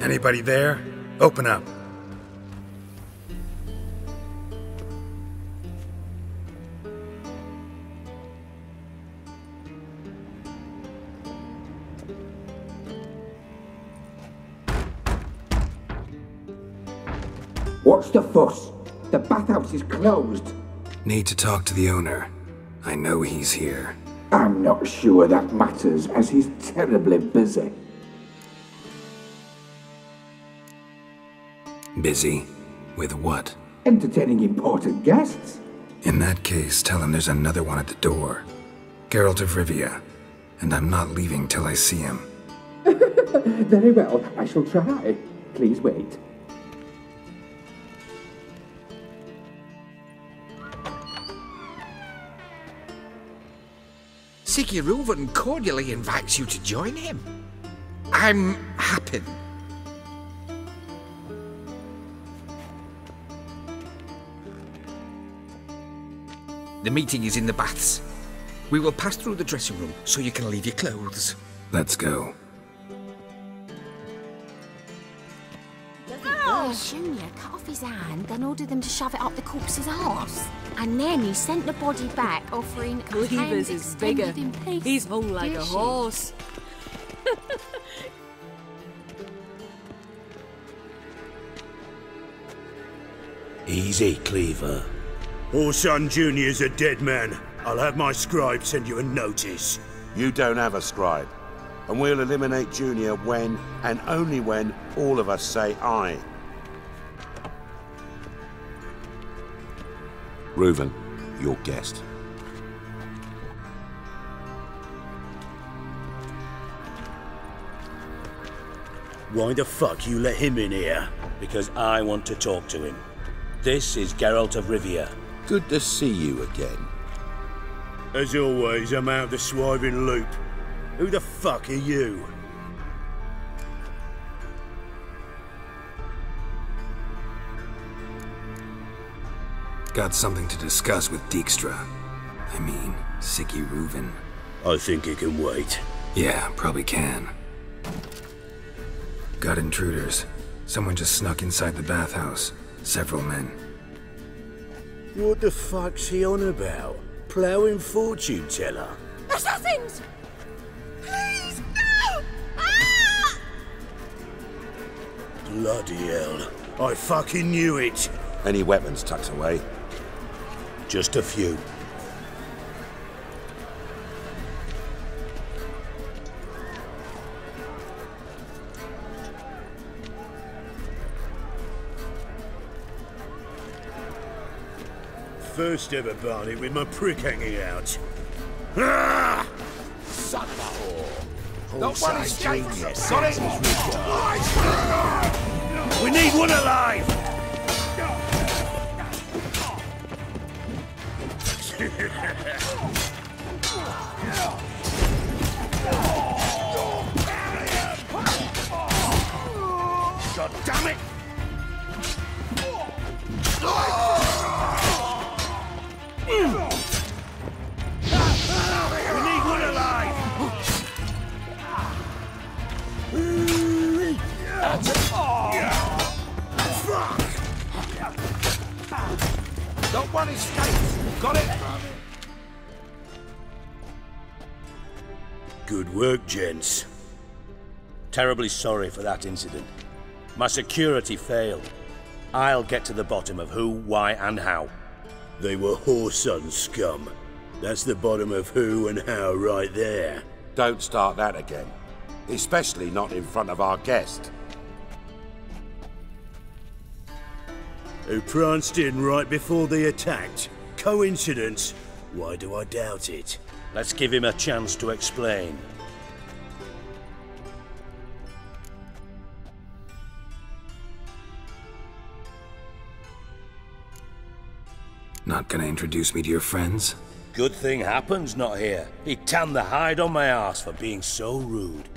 Anybody there? Open up. What's the fuss? The bathhouse is closed. Need to talk to the owner. I know he's here. I'm not sure that matters, as he's terribly busy. Busy? With what? Entertaining important guests. In that case, tell him there's another one at the door. Geralt of Rivia. And I'm not leaving till I see him. Very well, I shall try. Please wait. Sigi cordially invites you to join him. I'm happy. The meeting is in the baths. We will pass through the dressing room so you can leave your clothes. Let's go. Junior cut off his hand, then ordered them to shove it up the corpse's arse. And then he sent the body back, offering a hand Cleaver's is bigger. extended in peace. He's hung like a Dear shit. horse. Easy, Cleaver. Whoreson Jr.'s a dead man. I'll have my scribe send you a notice. You don't have a scribe. And we'll eliminate Junior when, and only when, all of us say aye. Reuven, your guest. Why the fuck you let him in here? Because I want to talk to him. This is Geralt of Rivia. Good to see you again. As always, I'm out the swiving loop. Who the fuck are you? Got something to discuss with Dijkstra. I mean, Sigi Reuven. I think he can wait. Yeah, probably can. Got intruders. Someone just snuck inside the bathhouse. Several men. What the fuck's he on about? Ploughing fortune teller? Assassins! Please, no! Ah! Bloody hell. I fucking knew it. Any weapons tucked away? Just a few. First ever Barney with my prick hanging out. Ah! Son of a whore. Don't worry, genius. Got it? We need one alive! God damn it! Good work, gents. Terribly sorry for that incident. My security failed. I'll get to the bottom of who, why, and how. They were whoreson scum. That's the bottom of who and how right there. Don't start that again. Especially not in front of our guest. Who pranced in right before they attacked. Coincidence? Why do I doubt it? Let's give him a chance to explain. Not gonna introduce me to your friends? Good thing happens not here. He tanned the hide on my ass for being so rude.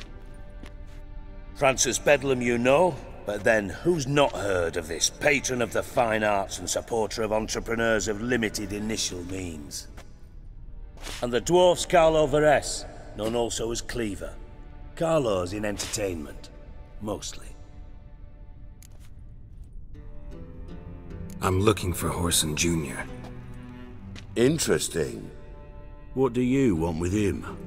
Francis Bedlam you know, but then who's not heard of this patron of the fine arts and supporter of entrepreneurs of limited initial means? and the dwarf's Carlo Varese, known also as Cleaver. Carlo's in entertainment, mostly. I'm looking for Whoreson Jr. Interesting. What do you want with him?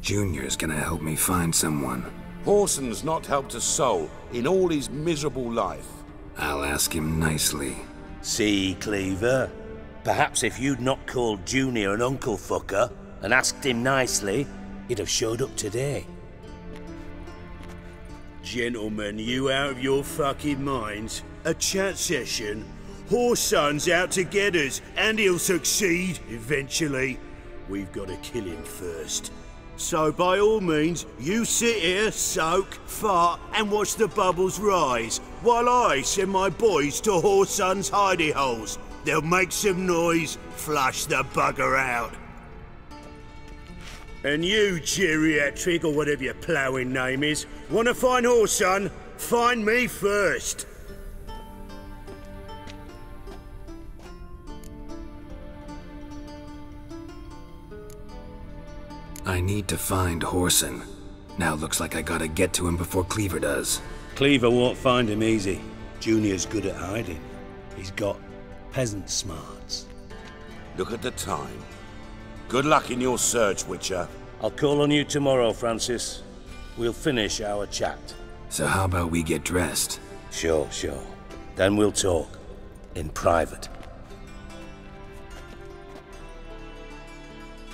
Junior's gonna help me find someone. Whoreson's not helped a soul in all his miserable life. I'll ask him nicely. See, Cleaver? Perhaps if you'd not called Junior an uncle fucker and asked him nicely, he'd have showed up today. Gentlemen, you out of your fucking minds? A chat session? Whoreson's out to get us, and he'll succeed eventually. We've got to kill him first. So by all means, you sit here, soak, fart, and watch the bubbles rise, while I send my boys to Whoreson's hidey holes. They'll make some noise, flush the bugger out. And you, geriatric, or whatever your ploughing name is, want to find Whoreson? Find me first. I need to find Whoreson. Now looks like I gotta get to him before Cleaver does. Cleaver won't find him easy. Junior's good at hiding. He's got peasant smarts. Look at the time. Good luck in your search, Witcher. I'll call on you tomorrow, Francis. We'll finish our chat. So how about we get dressed? Sure, sure. Then we'll talk. In private.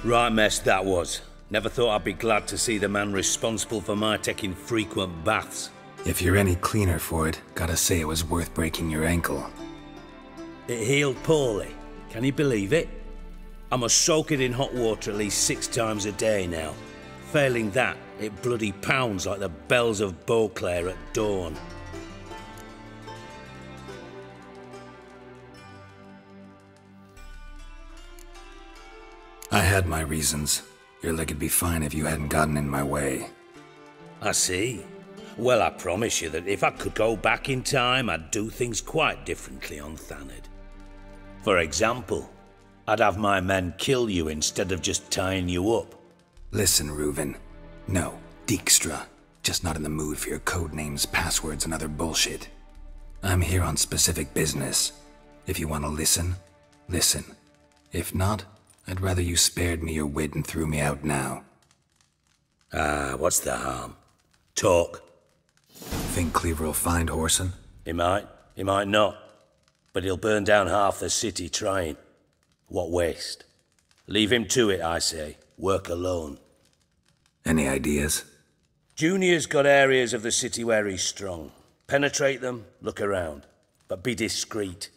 Right mess that was. Never thought I'd be glad to see the man responsible for my taking frequent baths. If you're any cleaner for it, gotta say it was worth breaking your ankle. It healed poorly. Can you believe it? I must soak it in hot water at least six times a day now. Failing that, it bloody pounds like the bells of Beauclair at dawn. I had my reasons. Your leg would be fine if you hadn't gotten in my way. I see. Well, I promise you that if I could go back in time, I'd do things quite differently on Thanedd. For example, I'd have my men kill you instead of just tying you up. Listen, Reuven. No, Dijkstra. Just not in the mood for your code names, passwords, and other bullshit. I'm here on specific business. If you want to listen, listen. If not, I'd rather you spared me your wit and threw me out now. Ah, what's the harm? Talk. Think Cleaver will find Whoreson? He might, he might not. But he'll burn down half the city trying. What waste? Leave him to it, I say. Work alone. Any ideas? Junior's got areas of the city where he's strong. Penetrate them, look around. But be discreet.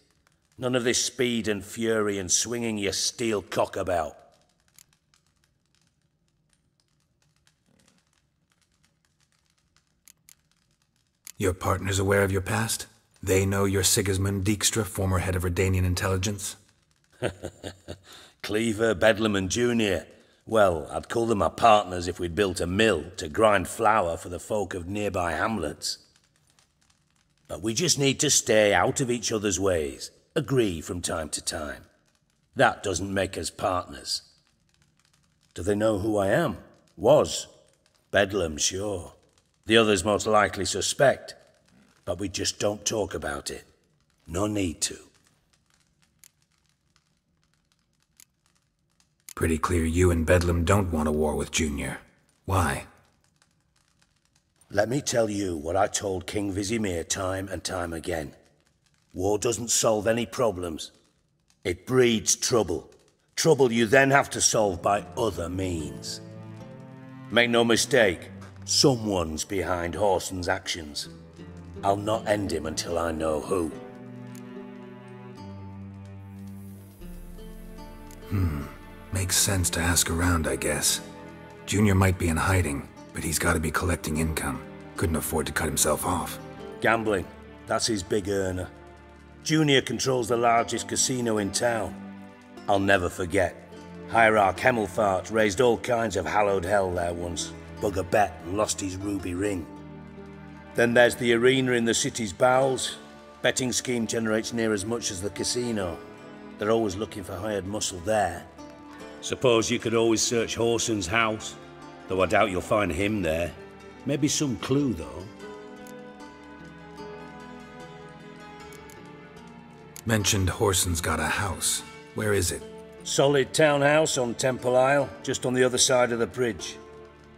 None of this speed and fury and swinging your steel cock about. Your partner's aware of your past? They know you're Sigismund Dijkstra, former head of Redanian intelligence? Cleaver, Bedlam, and Junior. Well, I'd call them my partners if we'd built a mill to grind flour for the folk of nearby hamlets. But we just need to stay out of each other's ways, agree from time to time. That doesn't make us partners. Do they know who I am? Was. Bedlam, sure. The others most likely suspect. But we just don't talk about it. No need to. Pretty clear you and Bedlam don't want a war with Junior. Why? Let me tell you what I told King Vizimir time and time again. War doesn't solve any problems. It breeds trouble. Trouble you then have to solve by other means. Make no mistake, someone's behind Whoreson's actions. I'll not end him until I know who. Hmm. Makes sense to ask around, I guess. Junior might be in hiding, but he's gotta be collecting income. Couldn't afford to cut himself off. Gambling. That's his big earner. Junior controls the largest casino in town. I'll never forget. Hierarch Hemmelfart raised all kinds of hallowed hell there once bugger bet and lost his ruby ring. Then there's the arena in the city's bowels. Betting scheme generates near as much as the casino. They're always looking for hired muscle there. Suppose you could always search Whoreson's house, though I doubt you'll find him there. Maybe some clue, though. Mentioned Whoreson's got a house. Where is it? Solid townhouse on Temple Isle, just on the other side of the bridge.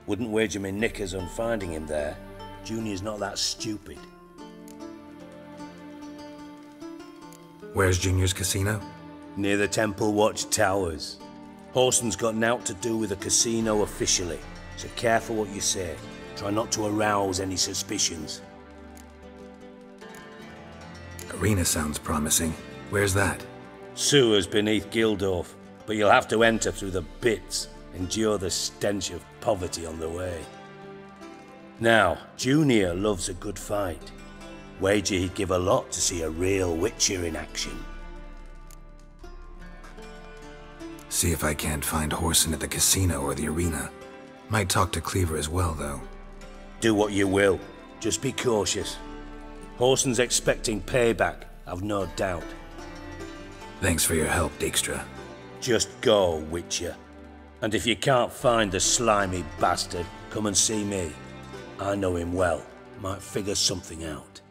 Wouldn't wager me knickers on finding him there. Junior's not that stupid. Where's Junior's casino? Near the Temple Watch Towers. Whoreson's got nought to do with the casino officially, so careful what you say. Try not to arouse any suspicions. Arena sounds promising. Where's that? Sewers beneath Gildorf, but you'll have to enter through the bits, endure the stench of poverty on the way. Now, Junior loves a good fight. Wager he'd give a lot to see a real Witcher in action. See if I can't find Whoreson at the casino or the arena. Might talk to Cleaver as well, though. Do what you will. Just be cautious. Whoreson's expecting payback, I've no doubt. Thanks for your help, Dijkstra. Just go, Witcher. And if you can't find the slimy bastard, come and see me. I know him well. Might figure something out.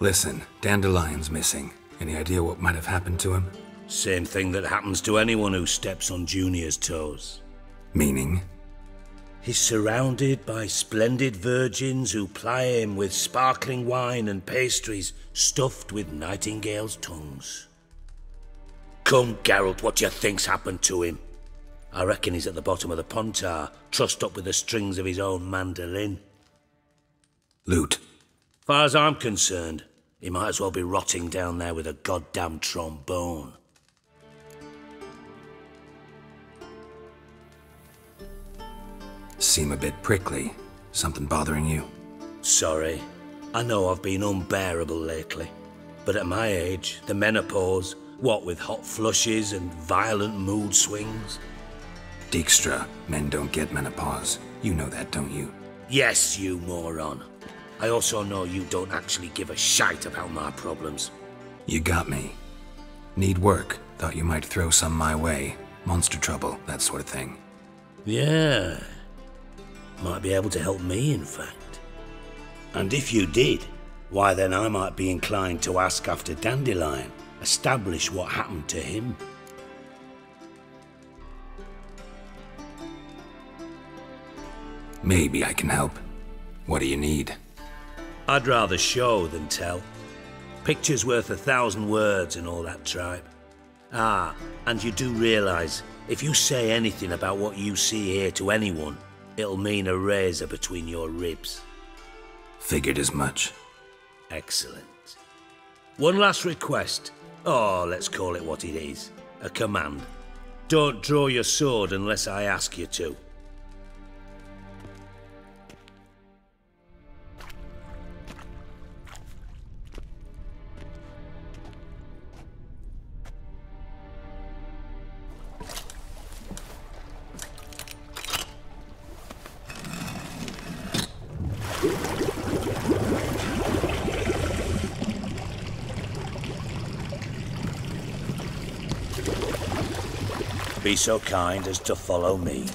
Listen, Dandelion's missing. Any idea what might have happened to him? Same thing that happens to anyone who steps on Junior's toes. Meaning? He's surrounded by splendid virgins who ply him with sparkling wine and pastries stuffed with nightingales' tongues. Come, Geralt, what do you think's happened to him? I reckon he's at the bottom of the Pontar, trussed up with the strings of his own mandolin. Loot. Far as I'm concerned, he might as well be rotting down there with a goddamn trombone. Seem a bit prickly. Something bothering you? Sorry. I know I've been unbearable lately. But at my age, the menopause, what with hot flushes and violent mood swings. Dijkstra, men don't get menopause. You know that, don't you? Yes, you moron. I also know you don't actually give a shite about my problems. You got me. Need work. Thought you might throw some my way. Monster trouble, that sort of thing. Yeah. Might be able to help me, in fact. And if you did, why then I might be inclined to ask after Dandelion, establish what happened to him. Maybe I can help. What do you need? I'd rather show than tell. Picture's worth a thousand words and all that tribe. Ah, and you do realize, if you say anything about what you see here to anyone, it'll mean a razor between your ribs. Figured as much. Excellent. One last request. Oh, let's call it what it is. A command. Don't draw your sword unless I ask you to. Be so kind as to follow me.